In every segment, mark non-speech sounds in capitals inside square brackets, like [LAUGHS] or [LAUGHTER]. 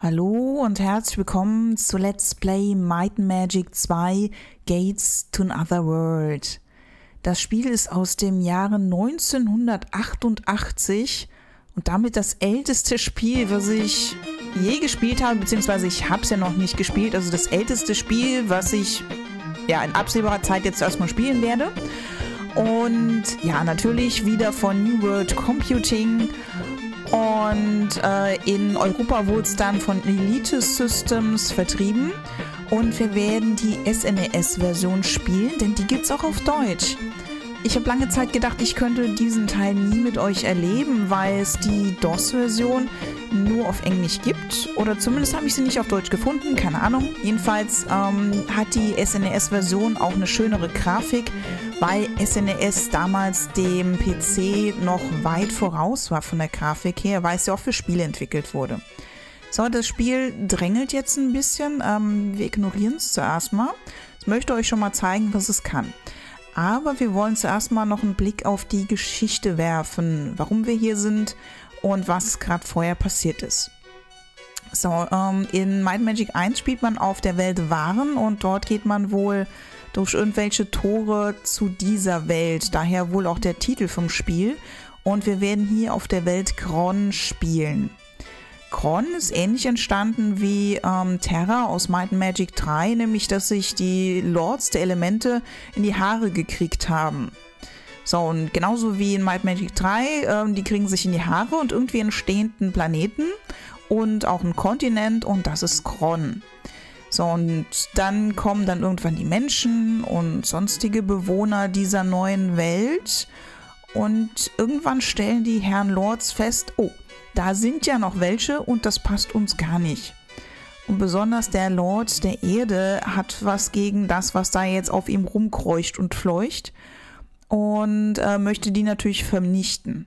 Hallo und herzlich willkommen zu Let's Play Might and Magic 2 Gates to Another World. Das Spiel ist aus dem Jahre 1988 und damit das älteste Spiel, was ich je gespielt habe, beziehungsweise ich habe es ja noch nicht gespielt, also das älteste Spiel, was ich ja in absehbarer Zeit jetzt erstmal spielen werde. Und ja, natürlich wieder von New World Computing und äh, in Europa wurde es dann von Elite Systems vertrieben. Und wir werden die SNES-Version spielen, denn die gibt es auch auf Deutsch. Ich habe lange Zeit gedacht, ich könnte diesen Teil nie mit euch erleben, weil es die DOS-Version nur auf Englisch gibt. Oder zumindest habe ich sie nicht auf Deutsch gefunden, keine Ahnung. Jedenfalls ähm, hat die SNES-Version auch eine schönere Grafik weil SNES damals dem PC noch weit voraus war von der Grafik her, weil es ja auch für Spiele entwickelt wurde. So, das Spiel drängelt jetzt ein bisschen. Ähm, wir ignorieren es zuerst mal. Ich möchte euch schon mal zeigen, was es kann. Aber wir wollen zuerst mal noch einen Blick auf die Geschichte werfen, warum wir hier sind und was gerade vorher passiert ist. So, ähm, in Might Magic 1 spielt man auf der Welt Waren und dort geht man wohl durch irgendwelche Tore zu dieser Welt. Daher wohl auch der Titel vom Spiel. Und wir werden hier auf der Welt Kron spielen. Kron ist ähnlich entstanden wie ähm, Terra aus Might and Magic 3, nämlich dass sich die Lords der Elemente in die Haare gekriegt haben. So, und genauso wie in Might Magic 3, ähm, die kriegen sich in die Haare und irgendwie entstehen ein Planeten und auch ein Kontinent und das ist Kron. So, und dann kommen dann irgendwann die Menschen und sonstige Bewohner dieser neuen Welt. Und irgendwann stellen die Herren Lords fest, oh, da sind ja noch welche und das passt uns gar nicht. Und besonders der Lord der Erde hat was gegen das, was da jetzt auf ihm rumkreucht und fleucht. Und äh, möchte die natürlich vernichten.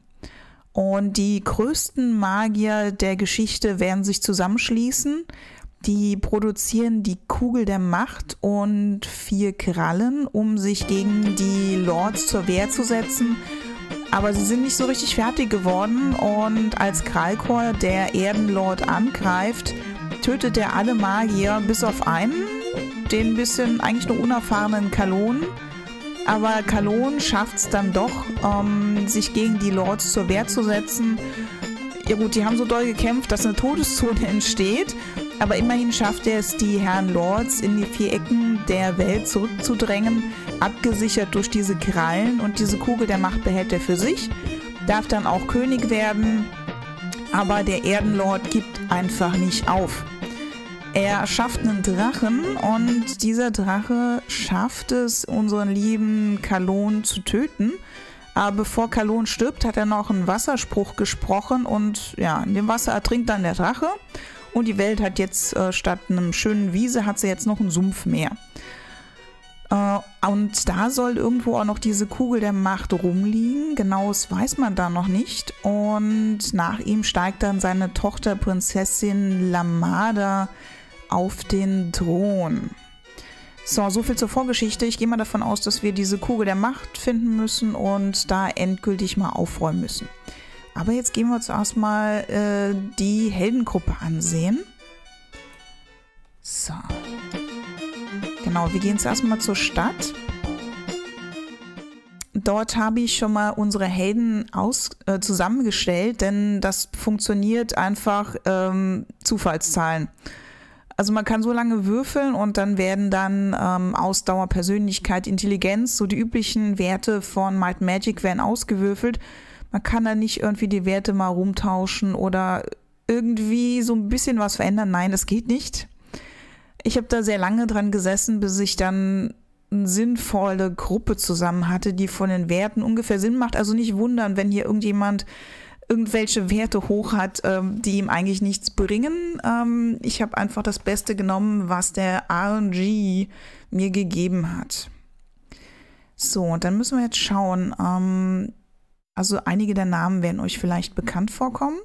Und die größten Magier der Geschichte werden sich zusammenschließen die produzieren die Kugel der Macht und vier Krallen, um sich gegen die Lords zur Wehr zu setzen. Aber sie sind nicht so richtig fertig geworden und als Kralkor der Erdenlord angreift, tötet er alle Magier bis auf einen, den bisschen eigentlich nur unerfahrenen Kalon. Aber Kalon schafft es dann doch, ähm, sich gegen die Lords zur Wehr zu setzen. Ja gut, die haben so doll gekämpft, dass eine Todeszone [LAUGHS] entsteht. Aber immerhin schafft er es, die Herren Lords in die vier Ecken der Welt zurückzudrängen, abgesichert durch diese Krallen und diese Kugel der Macht behält er für sich, darf dann auch König werden, aber der Erdenlord gibt einfach nicht auf. Er schafft einen Drachen und dieser Drache schafft es, unseren lieben Kalon zu töten. Aber bevor Kalon stirbt, hat er noch einen Wasserspruch gesprochen und ja, in dem Wasser ertrinkt dann der Drache und die Welt hat jetzt äh, statt einem schönen Wiese, hat sie jetzt noch ein Sumpfmeer. Äh, und da soll irgendwo auch noch diese Kugel der Macht rumliegen. Genaues weiß man da noch nicht. Und nach ihm steigt dann seine Tochter Prinzessin Lamada auf den Thron. So, so viel zur Vorgeschichte. Ich gehe mal davon aus, dass wir diese Kugel der Macht finden müssen und da endgültig mal aufräumen müssen. Aber jetzt gehen wir zuerst mal äh, die Heldengruppe ansehen. So. Genau, wir gehen zuerst mal zur Stadt. Dort habe ich schon mal unsere Helden aus, äh, zusammengestellt, denn das funktioniert einfach ähm, Zufallszahlen. Also man kann so lange würfeln und dann werden dann ähm, Ausdauer, Persönlichkeit, Intelligenz, so die üblichen Werte von Might Magic werden ausgewürfelt man kann da nicht irgendwie die Werte mal rumtauschen oder irgendwie so ein bisschen was verändern. Nein, das geht nicht. Ich habe da sehr lange dran gesessen, bis ich dann eine sinnvolle Gruppe zusammen hatte, die von den Werten ungefähr Sinn macht. Also nicht wundern, wenn hier irgendjemand irgendwelche Werte hoch hat, ähm, die ihm eigentlich nichts bringen. Ähm, ich habe einfach das Beste genommen, was der RNG mir gegeben hat. So, und dann müssen wir jetzt schauen. Also einige der Namen werden euch vielleicht bekannt vorkommen.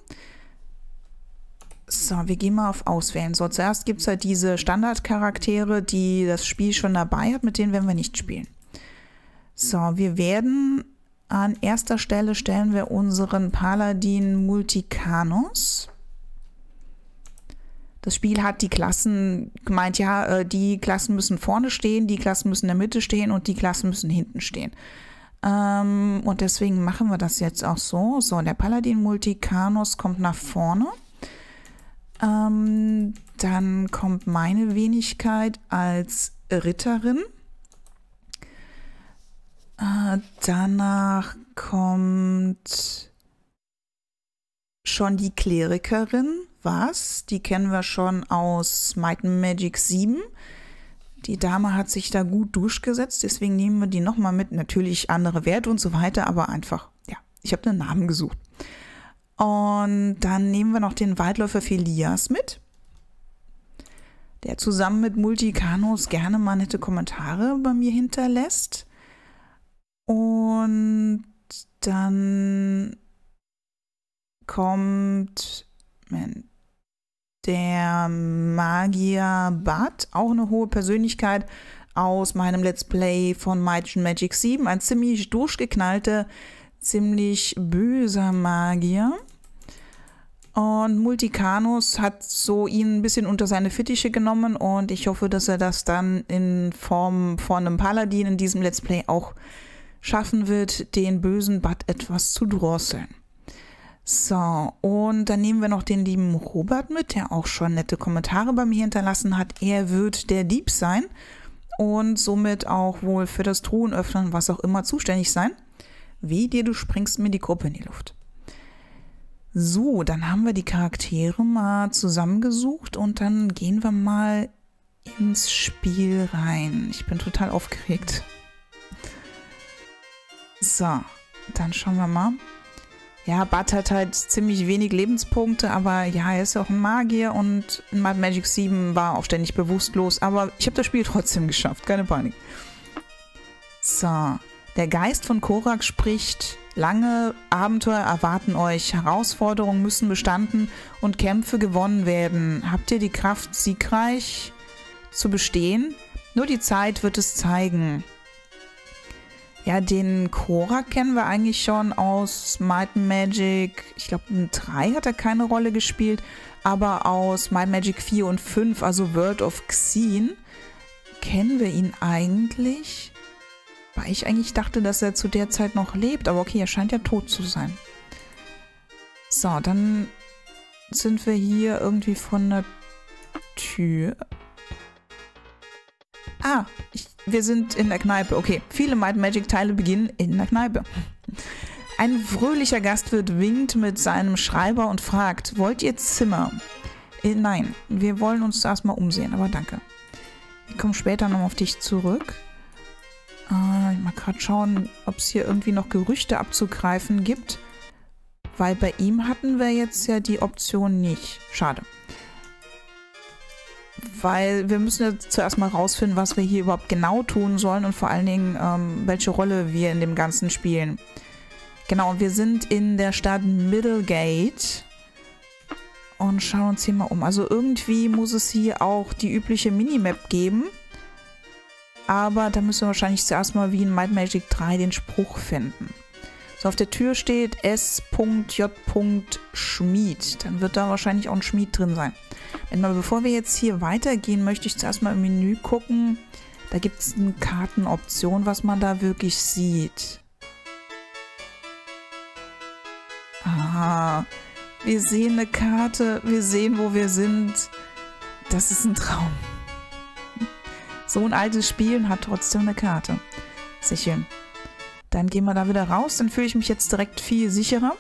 So, wir gehen mal auf Auswählen. So, zuerst gibt es halt diese Standardcharaktere, die das Spiel schon dabei hat, mit denen werden wir nicht spielen. So, wir werden an erster Stelle stellen wir unseren Paladin Multicanus. Das Spiel hat die Klassen gemeint, ja, äh, die Klassen müssen vorne stehen, die Klassen müssen in der Mitte stehen und die Klassen müssen hinten stehen. Ähm, und deswegen machen wir das jetzt auch so. So, der Paladin Multicanus kommt nach vorne. Ähm, dann kommt meine Wenigkeit als Ritterin. Äh, danach kommt schon die Klerikerin. Was? Die kennen wir schon aus Might and Magic 7. Die Dame hat sich da gut durchgesetzt, deswegen nehmen wir die nochmal mit. Natürlich andere Werte und so weiter, aber einfach, ja, ich habe einen Namen gesucht. Und dann nehmen wir noch den Waldläufer Philias mit, der zusammen mit Multicanos gerne mal nette Kommentare bei mir hinterlässt. Und dann kommt man, der Magier Bud, auch eine hohe Persönlichkeit aus meinem Let's Play von Might Magic 7. Ein ziemlich durchgeknallter, ziemlich böser Magier. Und Multicanus hat so ihn ein bisschen unter seine Fittiche genommen und ich hoffe, dass er das dann in Form von einem Paladin in diesem Let's Play auch schaffen wird, den bösen Bud etwas zu drosseln. So, und dann nehmen wir noch den lieben Robert mit, der auch schon nette Kommentare bei mir hinterlassen hat. Er wird der Dieb sein und somit auch wohl für das Truhenöffnen, was auch immer, zuständig sein. Wie dir, du springst mir die Gruppe in die Luft. So, dann haben wir die Charaktere mal zusammengesucht und dann gehen wir mal ins Spiel rein. Ich bin total aufgeregt. So, dann schauen wir mal. Ja, Bud hat halt ziemlich wenig Lebenspunkte, aber ja, er ist auch ein Magier und in Mad Magic 7 war auch ständig bewusstlos, aber ich habe das Spiel trotzdem [LAUGHS] geschafft, keine Panik. So, der Geist von Korak spricht, lange Abenteuer erwarten euch, Herausforderungen müssen bestanden und Kämpfe gewonnen werden. Habt ihr die Kraft, siegreich zu bestehen? Nur die Zeit wird es zeigen. Ja, den Korra kennen wir eigentlich schon aus Might Magic. Ich glaube, in 3 hat er keine Rolle gespielt, aber aus Might Magic 4 und 5, also World of Xen, kennen wir ihn eigentlich. Weil ich eigentlich dachte, dass er zu der Zeit noch lebt, aber okay, er scheint ja tot zu sein. So, dann sind wir hier irgendwie von der Tür. Ah, ich wir sind in der Kneipe. Okay, viele Might Magic Teile beginnen in der Kneipe. Ein fröhlicher Gastwirt winkt mit seinem Schreiber und fragt, wollt ihr Zimmer? Äh, nein, wir wollen uns erstmal umsehen, aber danke. Ich komme später noch auf dich zurück. Äh, ich mal gerade schauen, ob es hier irgendwie noch Gerüchte abzugreifen gibt. Weil bei ihm hatten wir jetzt ja die Option nicht. Schade weil wir müssen ja zuerst mal rausfinden, was wir hier überhaupt genau tun sollen und vor allen Dingen, ähm, welche Rolle wir in dem Ganzen spielen. Genau, wir sind in der Stadt Middlegate und schauen uns hier mal um. Also irgendwie muss es hier auch die übliche Minimap geben. Aber da müssen wir wahrscheinlich zuerst mal wie in Might Magic 3 den Spruch finden. So, auf der Tür steht S.J. Schmied. Dann wird da wahrscheinlich auch ein Schmied drin sein. Aber bevor wir jetzt hier weitergehen, möchte ich zuerst mal im Menü gucken. Da gibt es eine Kartenoption, was man da wirklich sieht. Ah, wir sehen eine Karte, wir sehen, wo wir sind. Das ist ein Traum. So ein altes Spiel hat trotzdem eine Karte. Sehr schön. Dann gehen wir da wieder raus. Dann fühle ich mich jetzt direkt viel sicherer.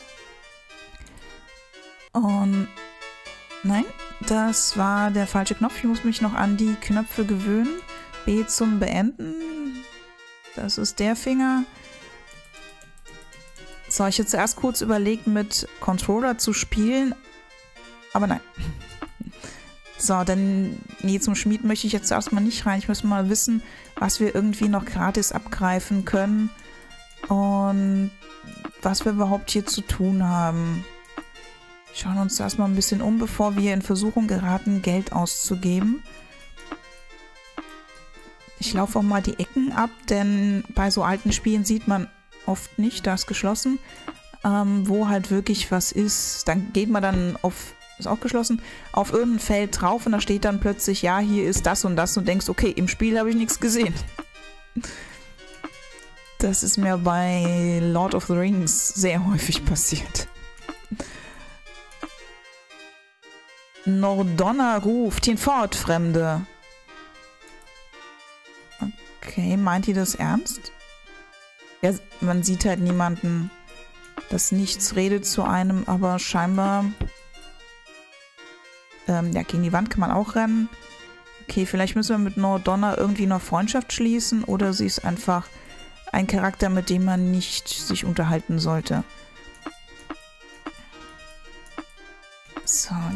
Und nein, das war der falsche Knopf. Ich muss mich noch an die Knöpfe gewöhnen. B zum Beenden. Das ist der Finger. So, ich hätte zuerst kurz überlegt, mit Controller zu spielen. Aber nein. So, denn nee, zum Schmied möchte ich jetzt erstmal nicht rein. Ich muss mal wissen, was wir irgendwie noch gratis abgreifen können. Und was wir überhaupt hier zu tun haben. Schauen uns erstmal ein bisschen um, bevor wir in Versuchung geraten, Geld auszugeben. Ich laufe auch mal die Ecken ab, denn bei so alten Spielen sieht man oft nicht, da ist geschlossen, ähm, wo halt wirklich was ist. Dann geht man dann auf ist auch geschlossen, auf irgendein Feld drauf und da steht dann plötzlich, ja, hier ist das und das und denkst, okay, im Spiel habe ich nichts gesehen. Das ist mir bei Lord of the Rings sehr häufig passiert. Nordonna ruft ihn fort, Fremde. Okay, meint ihr das ernst? Ja, man sieht halt niemanden. Das Nichts redet zu einem, aber scheinbar... Ähm, ja, gegen die Wand kann man auch rennen. Okay, vielleicht müssen wir mit Nordonna irgendwie noch Freundschaft schließen oder sie ist einfach ein Charakter, mit dem man nicht sich unterhalten sollte.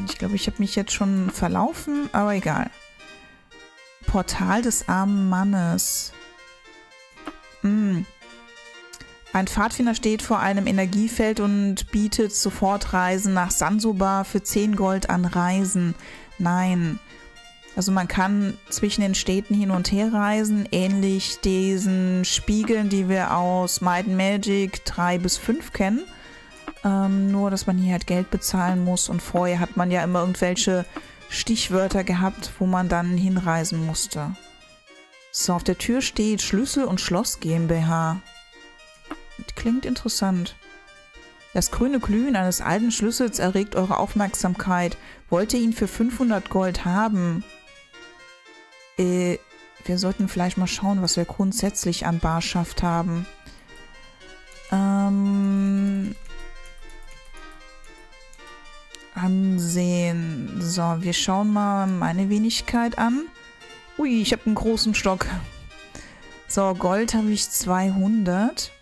So, ich glaube, ich habe mich jetzt schon verlaufen, aber egal. Portal des armen Mannes. Hm. Ein Pfadfinder steht vor einem Energiefeld und bietet sofort Reisen nach Sansobar für 10 Gold an Reisen. Nein. Also man kann zwischen den Städten hin und her reisen, ähnlich diesen Spiegeln, die wir aus Might Magic 3 bis 5 kennen. Ähm, nur, dass man hier halt Geld bezahlen muss und vorher hat man ja immer irgendwelche Stichwörter gehabt, wo man dann hinreisen musste. So, auf der Tür steht Schlüssel und Schloss GmbH. Klingt interessant. Das grüne Glühen eines alten Schlüssels erregt eure Aufmerksamkeit. Wollt ihr ihn für 500 Gold haben? Äh, wir sollten vielleicht mal schauen, was wir grundsätzlich an Barschaft haben. Ähm, ansehen. So, wir schauen mal meine Wenigkeit an. Ui, ich habe einen großen Stock. So, Gold habe ich 200.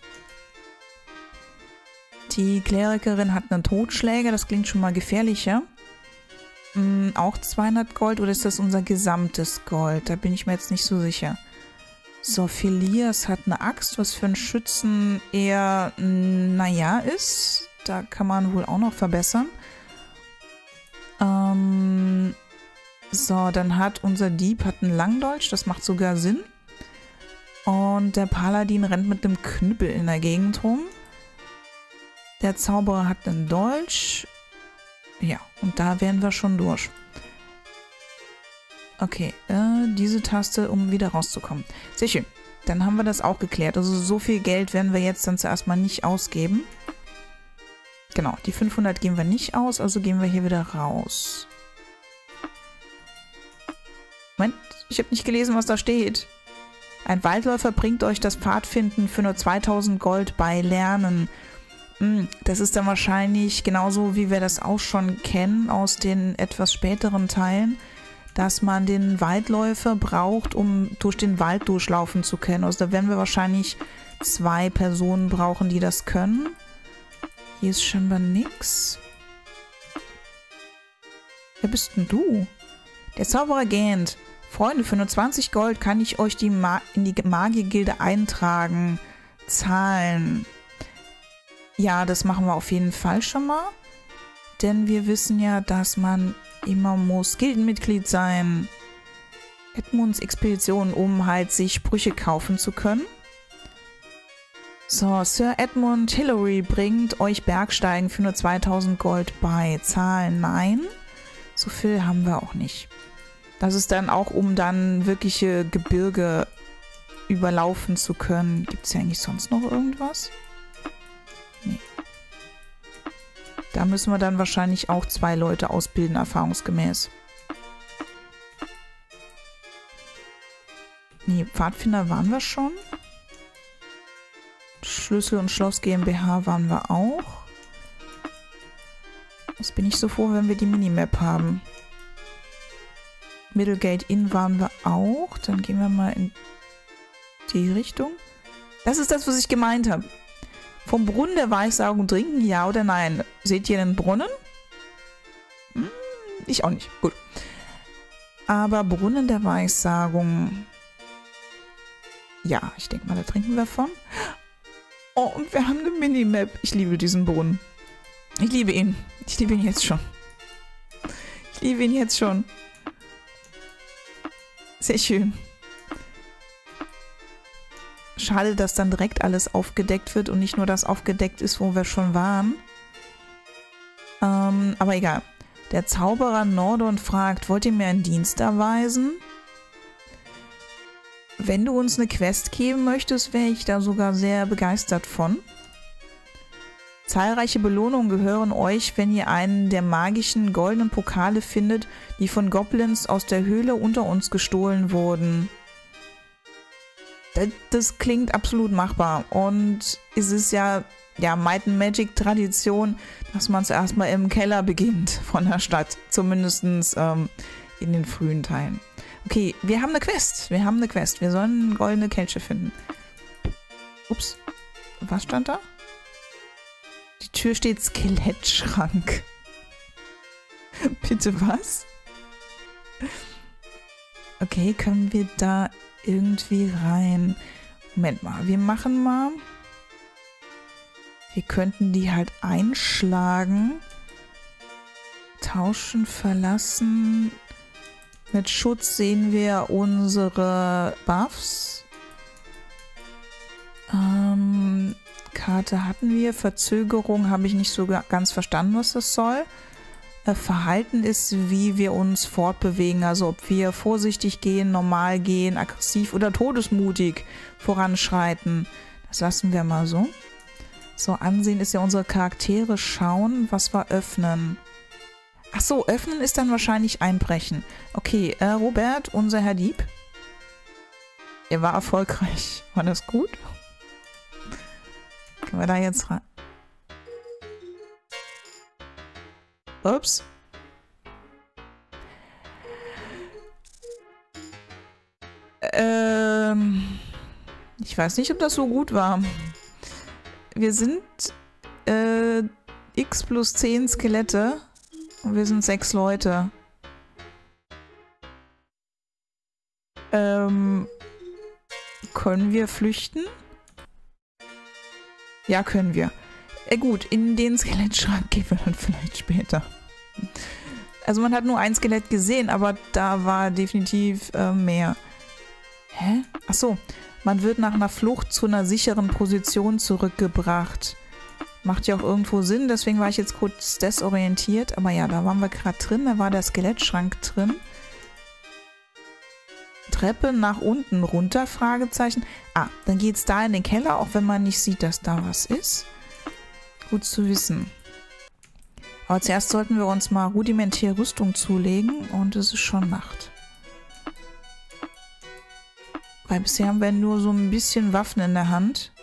Die Klerikerin hat einen Totschläger, das klingt schon mal gefährlicher. Hm, auch 200 Gold oder ist das unser gesamtes Gold? Da bin ich mir jetzt nicht so sicher. So, Philias hat eine Axt, was für einen Schützen eher, naja, ist. Da kann man wohl auch noch verbessern. So, dann hat unser Dieb hat einen Langdeutsch, das macht sogar Sinn. Und der Paladin rennt mit einem Knüppel in der Gegend rum. Der Zauberer hat einen Dolch. Ja, und da wären wir schon durch. Okay, äh, diese Taste, um wieder rauszukommen. Sehr schön. Dann haben wir das auch geklärt. Also so viel Geld werden wir jetzt dann zuerst mal nicht ausgeben. Genau, die 500 geben wir nicht aus, also gehen wir hier wieder raus. Moment, ich habe nicht gelesen, was da steht. Ein Waldläufer bringt euch das Pfadfinden für nur 2000 Gold bei Lernen. Hm, das ist dann wahrscheinlich genauso, wie wir das auch schon kennen aus den etwas späteren Teilen, dass man den Waldläufer braucht, um durch den Wald durchlaufen zu können. Also da werden wir wahrscheinlich zwei Personen brauchen, die das können. Hier ist scheinbar nix. Wer bist denn du? Der Zauberer gähnt. Freunde, für nur 20 Gold kann ich euch die Ma in die Magiergilde eintragen. Zahlen. Ja, das machen wir auf jeden Fall schon mal. Denn wir wissen ja, dass man immer muss Gildenmitglied sein. Edmunds Expedition, um halt sich Sprüche kaufen zu können. So, Sir Edmund Hillary bringt euch Bergsteigen für nur 2000 Gold bei. Zahlen nein. So viel haben wir auch nicht. Das ist dann auch, um dann wirkliche Gebirge überlaufen zu können. Gibt es ja eigentlich sonst noch irgendwas? Nee. Da müssen wir dann wahrscheinlich auch zwei Leute ausbilden, erfahrungsgemäß. Nee, Pfadfinder waren wir schon. Schlüssel und Schloss GmbH waren wir auch. Jetzt bin ich so froh, wenn wir die Minimap haben. Middlegate Inn waren wir auch. Dann gehen wir mal in die Richtung. Das ist das, was ich gemeint habe. Vom Brunnen der Weissagung trinken, ja oder nein? Seht ihr einen Brunnen? Hm, ich auch nicht. Gut. Aber Brunnen der Weissagung... Ja, ich denke mal, da trinken wir von. Oh, und wir haben eine Minimap. Ich liebe diesen Brunnen. Ich liebe ihn. Ich liebe ihn jetzt schon. Ich liebe ihn jetzt schon. Sehr schön. Schade, dass dann direkt alles aufgedeckt wird und nicht nur das aufgedeckt ist, wo wir schon waren. Ähm, aber egal. Der Zauberer Nordon fragt, wollt ihr mir einen Dienst erweisen? Wenn du uns eine Quest geben möchtest, wäre ich da sogar sehr begeistert von. Zahlreiche Belohnungen gehören euch, wenn ihr einen der magischen goldenen Pokale findet, die von Goblins aus der Höhle unter uns gestohlen wurden. Das, das klingt absolut machbar und es ist ja ja, Might and Magic Tradition, dass man es erstmal im Keller beginnt von der Stadt. Zumindest ähm, in den frühen Teilen. Okay, wir haben eine Quest. Wir haben eine Quest. Wir sollen goldene Kelche finden. Ups. Was stand da? Die Tür steht Skelettschrank. [LAUGHS] Bitte was? Okay, können wir da irgendwie rein? Moment mal, wir machen mal... Wir könnten die halt einschlagen. Tauschen, verlassen. Mit Schutz sehen wir unsere Buffs. Ähm, Karte hatten wir. Verzögerung habe ich nicht so ganz verstanden, was das soll. Äh, Verhalten ist, wie wir uns fortbewegen. Also ob wir vorsichtig gehen, normal gehen, aggressiv oder todesmutig voranschreiten. Das lassen wir mal so. So, ansehen ist ja unsere Charaktere. Schauen, was war öffnen? Ach so, öffnen ist dann wahrscheinlich einbrechen. Okay, äh, Robert, unser Herr Dieb. Er war erfolgreich. War das gut? Können wir da jetzt rein? Ups. Ähm, ich weiß nicht, ob das so gut war wir sind äh, x plus 10 Skelette und wir sind sechs Leute. Ähm, können wir flüchten? Ja, können wir. Äh, gut, in den Skelettschrank gehen wir dann vielleicht später. Also man hat nur ein Skelett gesehen, aber da war definitiv äh, mehr. Hä? Achso, man wird nach einer Flucht zu einer sicheren Position zurückgebracht. Macht ja auch irgendwo Sinn, deswegen war ich jetzt kurz desorientiert. Aber ja, da waren wir gerade drin, da war der Skelettschrank drin. Treppe nach unten runter, Fragezeichen. Ah, dann geht es da in den Keller, auch wenn man nicht sieht, dass da was ist. Gut zu wissen. Aber zuerst sollten wir uns mal rudimentär Rüstung zulegen und es ist schon Nacht. Weil bisher haben wir nur so ein bisschen Waffen in der Hand.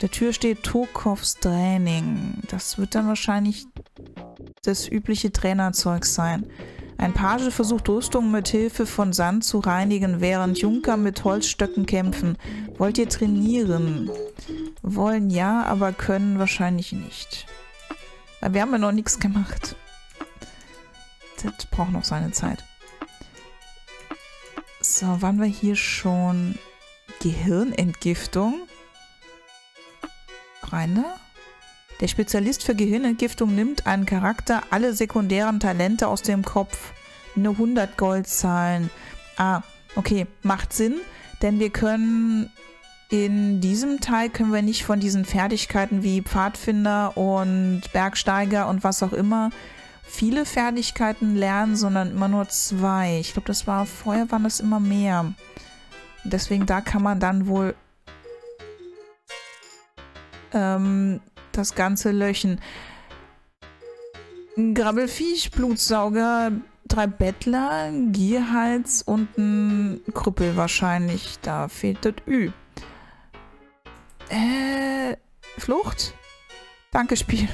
Der Tür steht Tokovs Training. Das wird dann wahrscheinlich das übliche Trainerzeug sein. Ein Page versucht Rüstung mit Hilfe von Sand zu reinigen, während Junker mit Holzstöcken kämpfen. Wollt ihr trainieren? Wollen ja, aber können wahrscheinlich nicht. Weil wir haben ja noch nichts gemacht. Das braucht noch seine Zeit. So, waren wir hier schon? Gehirnentgiftung? Reine? Der Spezialist für Gehirnentgiftung nimmt einen Charakter alle sekundären Talente aus dem Kopf. Eine 100 Gold zahlen. Ah, okay, macht Sinn, denn wir können in diesem Teil können wir nicht von diesen Fertigkeiten wie Pfadfinder und Bergsteiger und was auch immer viele Fertigkeiten lernen, sondern immer nur zwei. Ich glaube, das war vorher waren das immer mehr. Deswegen da kann man dann wohl ähm, das Ganze löchen. Grabbelfiech, Blutsauger, drei Bettler, Gierhals und ein Krüppel wahrscheinlich. Da fehlt das Ü. Äh, Flucht? Danke, Spiel.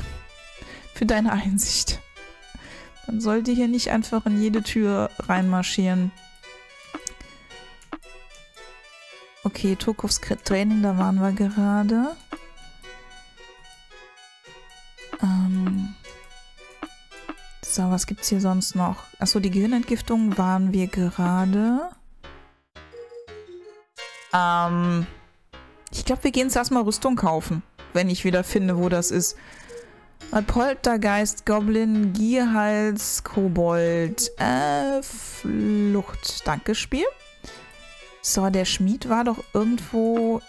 Für deine Einsicht. Man sollte hier nicht einfach in jede Tür reinmarschieren. Okay, Tokovs Training, da waren wir gerade. Ähm so, was gibt's hier sonst noch? Achso, die Gehirnentgiftung waren wir gerade. Ähm, ich glaube, wir gehen jetzt erstmal Rüstung kaufen, wenn ich wieder finde, wo das ist. Poltergeist, Goblin, Gierhals, Kobold, äh, Flucht. Danke, Spiel. So, der Schmied war doch irgendwo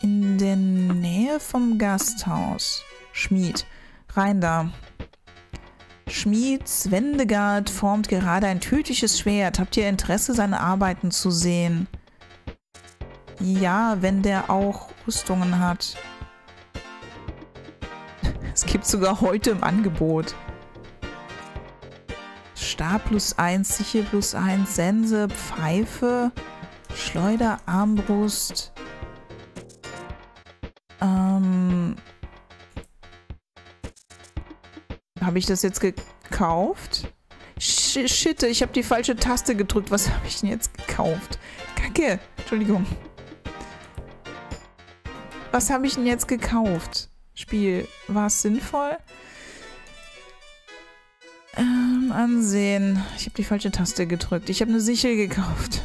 in der Nähe vom Gasthaus. Schmied. Rein da. Schmied Svendegard formt gerade ein tödliches Schwert. Habt ihr Interesse, seine Arbeiten zu sehen? Ja, wenn der auch Rüstungen hat. [LAUGHS] Es gibt sogar heute im Angebot. Stab plus 1, Sichel plus 1, Sense, Pfeife, Schleuder, Armbrust. Ähm. Habe ich das jetzt gekauft? Shit, ich habe die falsche Taste gedrückt. Was habe ich denn jetzt gekauft? Kacke. Entschuldigung. Was habe ich denn jetzt gekauft? Spiel. War es sinnvoll? Ähm, ansehen. Ich habe die falsche Taste gedrückt. Ich habe eine Sichel gekauft.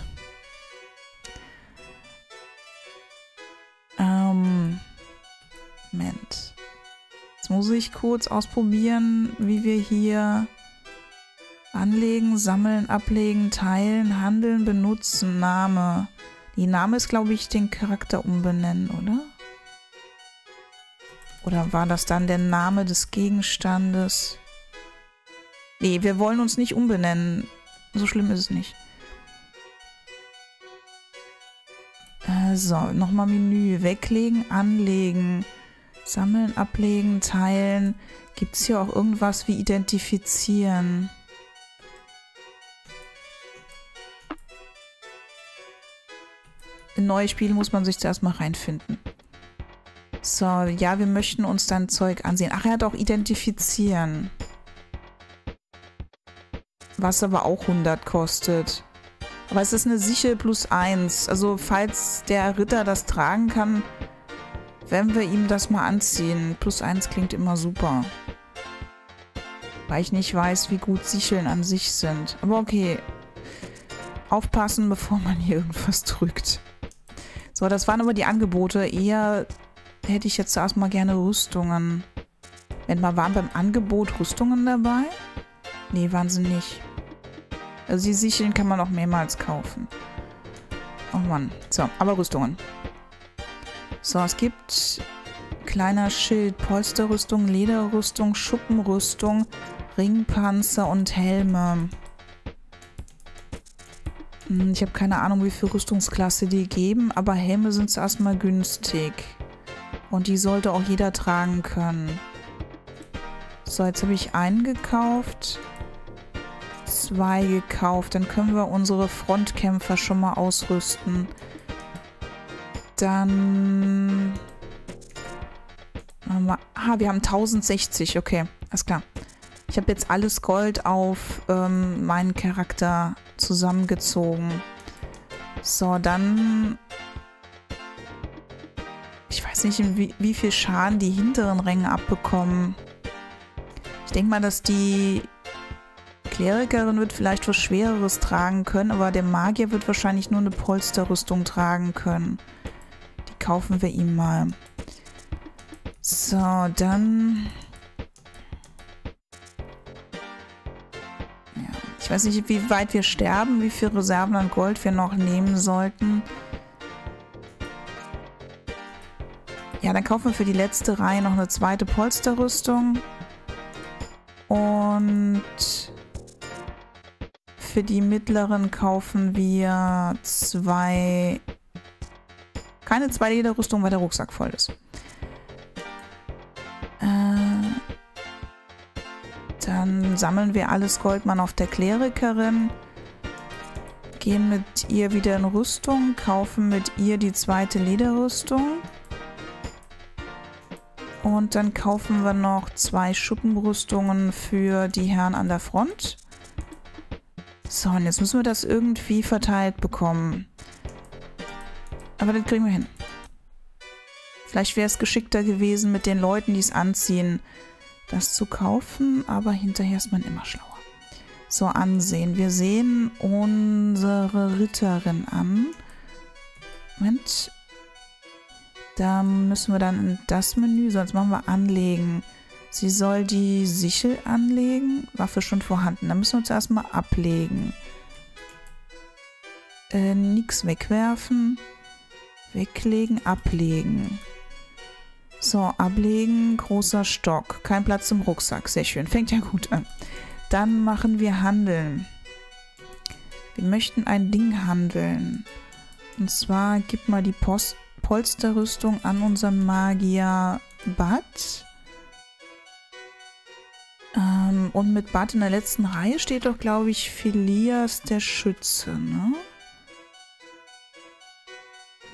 Kurz ausprobieren, wie wir hier anlegen, sammeln, ablegen, teilen, handeln, benutzen, Name. Die Name ist, glaube ich, den Charakter umbenennen, oder? Oder war das dann der Name des Gegenstandes? Nee, wir wollen uns nicht umbenennen. So schlimm ist es nicht. Äh, so, nochmal Menü. Weglegen, anlegen, sammeln, ablegen, teilen. Gibt es hier auch irgendwas wie identifizieren? In neue Spiele muss man sich zuerst mal reinfinden. So, ja, wir möchten uns dann Zeug ansehen. Ach, er hat auch identifizieren. Was aber auch 100 kostet. Aber es ist eine Sichel plus 1. Also falls der Ritter das tragen kann, werden wir ihm das mal anziehen. Plus 1 klingt immer super. Weil ich nicht weiß, wie gut Sicheln an sich sind. Aber okay. Aufpassen, [LAUGHS] bevor man hier irgendwas drückt. So, das waren aber die Angebote. Eher hätte ich jetzt zuerst mal gerne Rüstungen. Wenn mal waren beim Angebot Rüstungen dabei? Nee, waren sie nicht. Also die Sicheln kann man auch mehrmals kaufen. Oh Mann. So, aber Rüstungen. So, es gibt kleiner Schild, Polsterrüstung, Lederrüstung, Schuppenrüstung, Ringpanzer und Helme. Hm, ich habe keine Ahnung, wie viel Rüstungsklasse die geben, aber Helme sind zuerst mal günstig. Und die sollte auch jeder tragen können. So, jetzt habe ich einen gekauft. Zwei gekauft. Dann können wir unsere Frontkämpfer schon mal ausrüsten. Dann... Ah, wir haben 1060. Okay, alles klar. Ich habe jetzt alles Gold auf ähm, meinen Charakter zusammengezogen. So, dann ich weiß nicht, wie, wie viel Schaden die hinteren Ränge abbekommen. Ich denke mal, dass die Klerikerin wird vielleicht was Schwereres tragen können, aber der Magier wird wahrscheinlich nur eine Polsterrüstung tragen können. Kaufen wir ihm mal. So, dann... Ja, ich weiß nicht, wie weit wir sterben, wie viel Reserven an Gold wir noch nehmen sollten. Ja, dann kaufen wir für die letzte Reihe noch eine zweite Polsterrüstung. Und für die mittleren kaufen wir zwei... Keine zwei Lederrüstung, weil der Rucksack voll ist. Äh, dann sammeln wir alles Goldmann auf der Klerikerin. Gehen mit ihr wieder in Rüstung, kaufen mit ihr die zweite Lederrüstung. Und dann kaufen wir noch zwei Schuppenrüstungen für die Herren an der Front. So, und jetzt müssen wir das irgendwie verteilt bekommen. Aber das kriegen wir hin. Vielleicht wäre es geschickter gewesen, mit den Leuten, die es anziehen, das zu kaufen. Aber hinterher ist man immer schlauer. So, ansehen. Wir sehen unsere Ritterin an. Moment. Da müssen wir dann in das Menü, sonst machen wir anlegen. Sie soll die Sichel anlegen. Waffe schon vorhanden. Da müssen wir uns erstmal ablegen. Äh, nix wegwerfen. Weglegen, ablegen. So, ablegen, großer Stock. Kein Platz im Rucksack. Sehr schön. Fängt ja gut an. Dann machen wir Handeln. Wir möchten ein Ding handeln. Und zwar gib mal die Post Polsterrüstung an unseren Magier Bad. Ähm, und mit Bad in der letzten Reihe steht doch, glaube ich, Philias der Schütze, ne?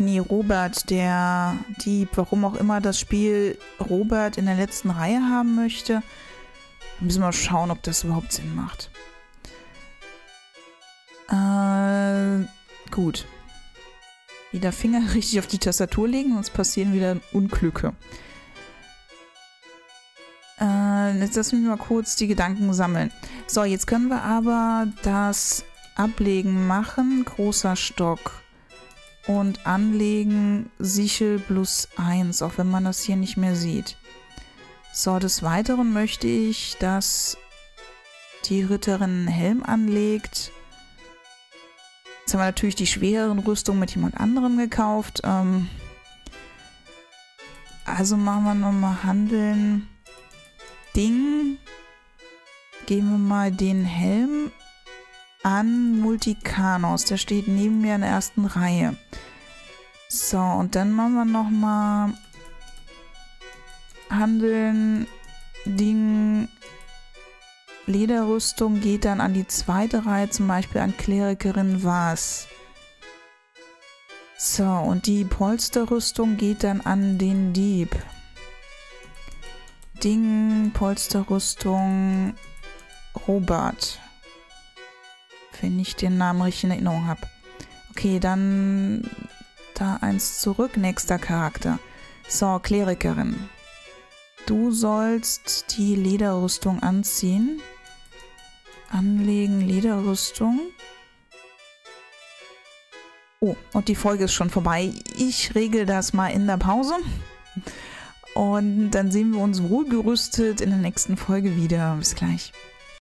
Nee, Robert, der Dieb, warum auch immer das Spiel Robert in der letzten Reihe haben möchte. Müssen wir schauen, ob das überhaupt Sinn macht. Äh, gut. Wieder Finger [LAUGHS] richtig auf die Tastatur legen, sonst passieren wieder Unglücke. Äh, jetzt lassen wir mal kurz die Gedanken sammeln. So, jetzt können wir aber das Ablegen machen. Großer Stock und anlegen Sichel plus 1, auch wenn man das hier nicht mehr sieht. So, des Weiteren möchte ich, dass die Ritterin einen Helm anlegt. Jetzt haben wir natürlich die schwereren Rüstungen mit jemand anderem gekauft. Ähm also machen wir nochmal Handeln. Ding. Geben wir mal den Helm an Multicanos. Der steht neben mir in der ersten Reihe. So, und dann machen wir nochmal Handeln, Ding, Lederrüstung geht dann an die zweite Reihe, zum Beispiel an Klerikerin Was. So, und die Polsterrüstung geht dann an den Dieb. Ding, Polsterrüstung, Robert wenn ich den Namen richtig in Erinnerung habe. Okay, dann da eins zurück. Nächster Charakter. So, Klerikerin. Du sollst die Lederrüstung anziehen. Anlegen, Lederrüstung. Oh, und die Folge ist schon vorbei. Ich regel das mal in der Pause. Und dann sehen wir uns wohlgerüstet in der nächsten Folge wieder. Bis gleich.